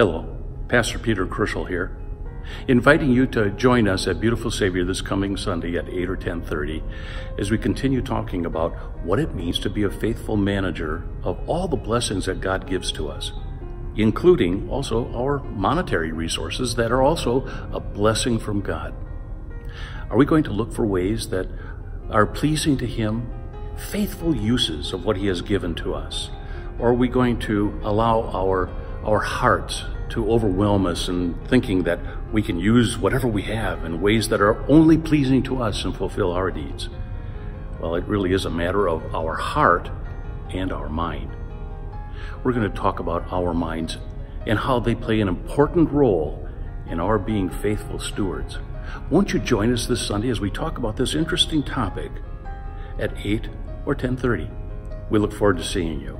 Hello, Pastor Peter Kruschel here, inviting you to join us at Beautiful Savior this coming Sunday at 8 or 10:30 as we continue talking about what it means to be a faithful manager of all the blessings that God gives to us, including also our monetary resources that are also a blessing from God. Are we going to look for ways that are pleasing to Him, faithful uses of what He has given to us? Or are we going to allow our, our hearts to overwhelm us in thinking that we can use whatever we have in ways that are only pleasing to us and fulfill our needs? Well, it really is a matter of our heart and our mind. We're going to talk about our minds and how they play an important role in our being faithful stewards. Won't you join us this Sunday as we talk about this interesting topic at 8 or 10:30? We look forward to seeing you.